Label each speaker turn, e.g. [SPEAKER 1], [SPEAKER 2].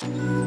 [SPEAKER 1] Shh.